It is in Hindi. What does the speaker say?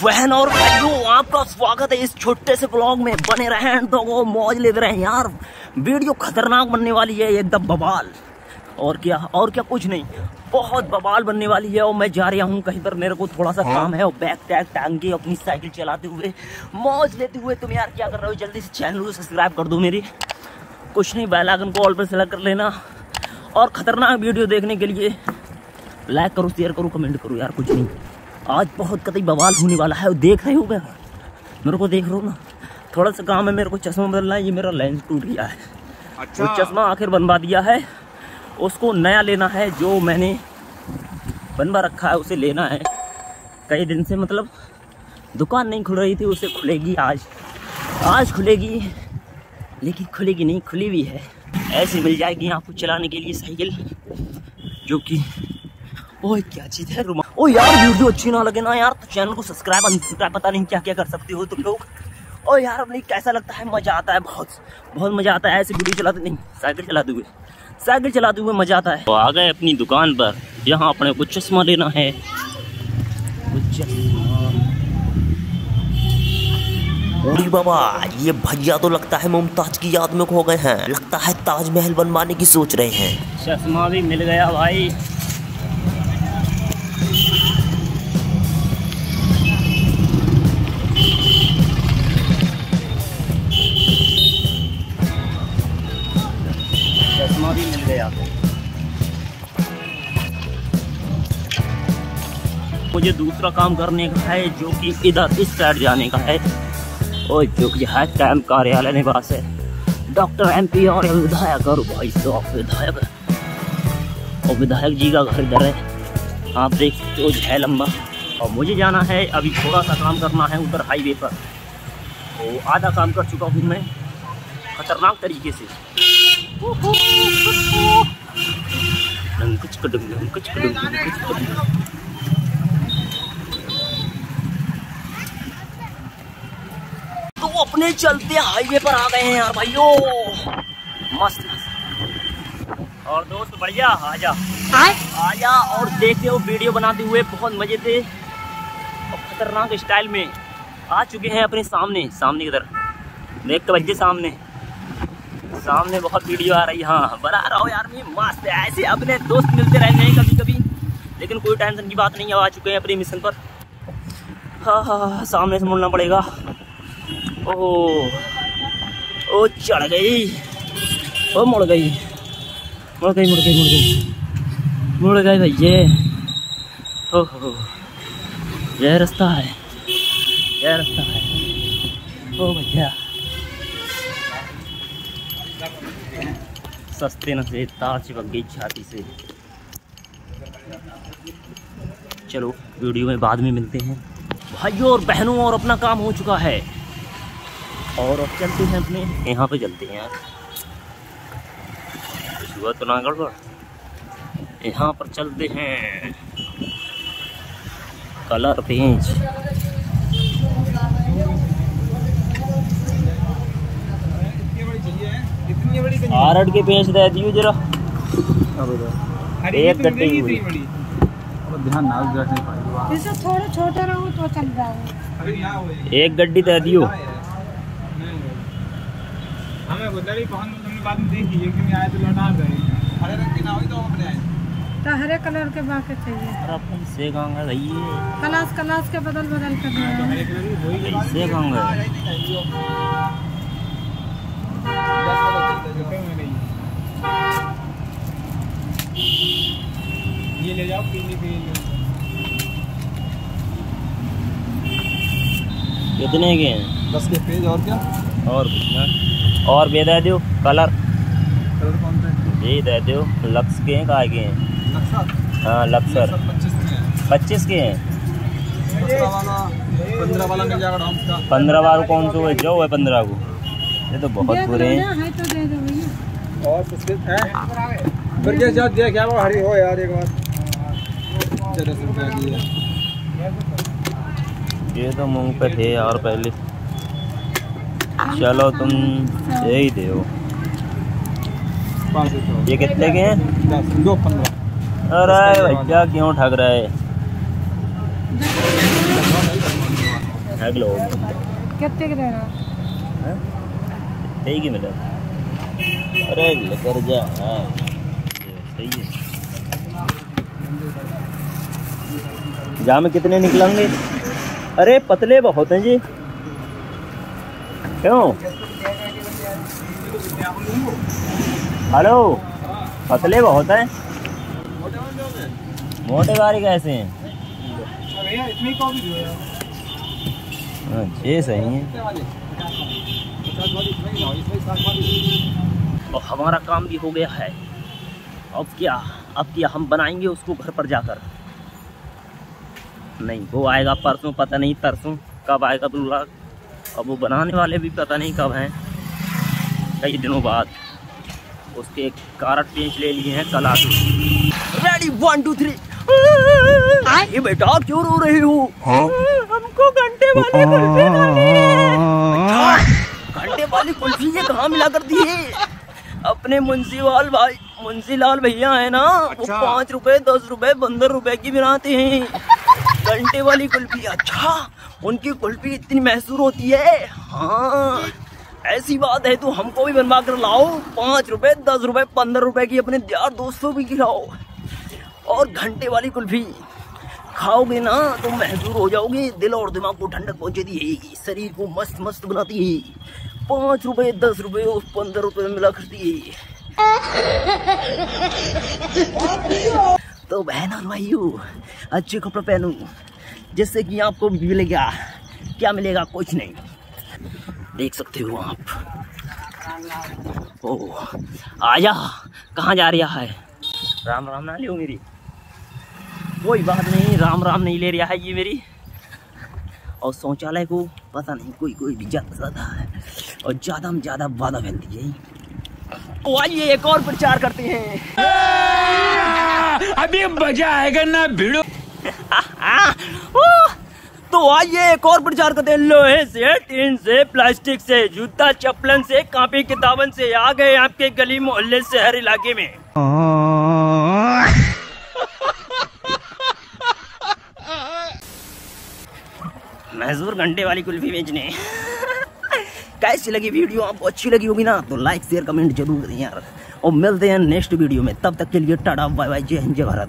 बहन और भाइयों, आपका स्वागत है इस छोटे से ब्लॉग में। बने रहे तो वो मौज ले रहे हैं यार। वीडियो खतरनाक बनने वाली है एकदम बवाल। और क्या और क्या, कुछ नहीं। बहुत बवाल बनने वाली है, और मैं जा रहा हूँ कहीं पर। मेरे को थोड़ा सा काम है, और बैग टैग टांग के अपनी साइकिल चलाते हुए। मौज लेते हुए तुम यार क्या कर रहे हो? जल्दी से चैनल को सब्सक्राइब कर दो मेरी। कुछ नहीं, बेल आइकन को ऑल पर सेलेक्ट कर लेना। और खतरनाक वीडियो देखने के लिए लाइक करो शेयर करो कमेंट करो यार, कुछ नहीं। आज बहुत कतई बवाल होने वाला है देख रहे हो क्या मेरे को देख रहे हो ना थोड़ा सा काम है मेरे को चश्मा बदलना है ये मेरा लेंस टूट गया है। अच्छा। वो चश्मा आखिर बनवा दिया है उसको नया लेना है जो मैंने बनवा रखा है उसे लेना है। कई दिन से मतलब दुकान नहीं खुल रही थी उसे खुलेगी आज। आज खुलेगी लेकिन खुलेगी नहीं खुली हुई है। ऐसी मिल जाएगी आपको चलाने के लिए साइकिल जो कि ओए क्या चीज़ है? रुमा ओ यार वीडियो अच्छी ना लगे ना यार तो चैनल को सब्सक्राइब अनसब्सक्राइब पता नहीं क्या क्या कर सकते हो तुम लोग। ओ यार अब नहीं कैसा लगता है? मज़ा आता है बहुत बहुत मज़ा आता है ऐसे वीडियो चलाते नहीं साइकिल चलाते हुए साइकिल चलाते हुए मज़ा आता है। तो आ गए अपनी दुकान पर यहाँ अपने को चश्मा लेना है। बाबा ये भैया तो लगता है मुमताज़ की याद में खो गए हैं लगता है ताजमहल बनवाने की सोच रहे हैं। चश्मा भी मिल गया भाई। मुझे दूसरा काम करने का है जो कि इधर इस साइड जाने का है। और जो कि है कैंप कार्यालय निवास है। डॉक्टर एम पी और विधायक और भाई साहब विधायक। और विधायक जी का घर इधर है। आप देख सकते हो लंबा। और मुझे जाना है अभी थोड़ा सा काम करना है उधर हाईवे पर। तो आधा काम कर चुका हूँ मैं खतरनाक तरीके से। तो अपने चलते हाईवे पर आ गए हैं यार भाइयों। मस्त। और दोस्त बढ़िया आजा। आजा और देखते हो वीडियो बनाते हुए बहुत मज़े थे। और खतरनाक स्टाइल में आ चुके हैं अपने सामने सामने की तरफ़। देख के बच्चे सामने। सामने बहुत वीडियो आ रही है। हाँ बना रहो यार मैं मस्त। है ऐसे अपने दोस्त मिलते रहते हैं कभी कभी लेकिन कोई टेंशन की बात नहीं है आ चुके हैं अपने मिशन पर। हाँ हाँ हाँ सामने से मुड़ना पड़ेगा। ओ चढ़ गई। ओ मुड़ गई। मुड़ गई मुड़ गई मुड़ गई। मुड़ गई भैये। ओहो, यह रास्ता है। यह रास्ता है। ओ भैया। सस्ते न से तार चिपक गई छाती से। चलो, वीडियो में बाद में मिलते हैं। भाइयों और बहनों, और अपना काम हो चुका है। और अब चलते हैं अपने। यहाँ पे चलते हैं सुबह तो ना गड़बड़ यहाँ पर चलते हैं। कलर पेंच। आरड के पेंच दे दियो जरा। एक गड्ढे हुई। ध्यान ना जैसे थोड़ा छोटा रहो तो चल रहा है एक गड्डी दे दियो। हमें गुदड़ी पहन तुमने बाद में देखी है कि आए तो लौटा गए हरे रंग की ना हुई तो अपने आए। तो हरे कलर के बाके चाहिए। अरे अपन से गांगा भैया क्लास क्लास के बदल बदल कर रहे हैं हरे कलर की होई से गांगा ये ले जाओ पीली पीली। कितने के हैं? दस के पेज और क्या? और कुछ ना। और भी दे दो कलर। कलर कौन सा जी दे दो लक्स के हैं काय के हैं? हाँ लक्सर पच्चीस के हैं। पच्चीस के हैं? पंद्रह वाला मिल जाएगा डॉम्स का। पंद्रह बार कौन सा है? जो है पंद्रह को। ये तो बहुत बुरे हैं। है तो दे दो भैया। और उसके हैं? फिर दिया क्या वो हरी हो यार एक बार। है ये। तो मूंग पे थे और पहले। चलो तुम दे ही दो ये कितने के हैं? दस। दो पंद्रह। अरे भैया क्यों ठग रहे अगलो कितने के देना? सही की मिला। अरे लेकर जा। हाँ। सही है। जा में कितने निकलेंगे? अरे पतले बहुत हैं जी। क्यों? हेलो? पतले बहुत हैं। मोटे गाड़ी कैसे हैं? ये सही है। और हमारा काम भी हो गया है। अब क्या अब क्या हम बनाएँगे उसको घर पर जाकर? नहीं, वो आएगा परसों, पता नहीं, परसों कब आएगा ब्लॉग अब वो बनाने वाले भी पता नहीं कब हैं। कई दिनों बाद उसके कारट पेंच ले लिए हैं कल रेडी वन टू थ्री ये बेटा क्यों रो रही हो? हमको घंटे वाले है। घंटे वाली कुल्फी ये कहाँ मिला करती है? अपने मुंशीवाल भाई मुंशीलाल भैया है ना अच्छा। वो। पाँच रुपए दस रुपए पंद्रह रुपए की बनाते हैं। घंटे वाली कुल्फी। अच्छा उनकी कुल्फी इतनी मैसूर होती है। हाँ ऐसी बात है तो हमको भी बनवा कर लाओ। पाँच रुपए दस रुपए पंद्रह रुपए की अपने यार दोस्तों भी खिलाओ। और घंटे वाली कुल्फी। खाओगे ना तो महजूर हो जाओगे। दिल और दिमाग को ठंडक पहुँचती है। शरीर को मस्त मस्त बनाती है। पाँच रुपए दस रुपए और पंद्रह रुपए में मिला करती है। तो बहन और भाइयों, अच्छे कपड़े पहनो, जिससे कि आपको मिलेगा। क्या मिलेगा? कुछ नहीं। देख सकते हो आप। ओ आजा कहाँ जा रहा है? राम राम ना लियो मेरी। कोई बात नहीं, राम राम नहीं ले रहा है ये मेरी। और शौचालय को पता नहीं कोई कोई भी जाता जाता है। और ज़्यादा में ज़्यादा वादा फैलती है। आइए, एक और प्रचार करते हैं। अभी मज़ा आएगा ना भिड़ो। तो आइए एक और प्रचार करते हैं। लोहे से टीन से प्लास्टिक से जूता चप्पलन से कॉपी किताबन से आ गए आपके गली मोहल्ले शहर इलाके में। महजूर घंटे वाली कुल्फी बेचने। कैसी लगी वीडियो? आपको अच्छी लगी होगी ना तो लाइक शेयर कमेंट ज़रूर करें यार। और मिलते हैं नेक्स्ट वीडियो में। तब तक के लिए टाटा बाय बाय जय हिंद, जय भारत।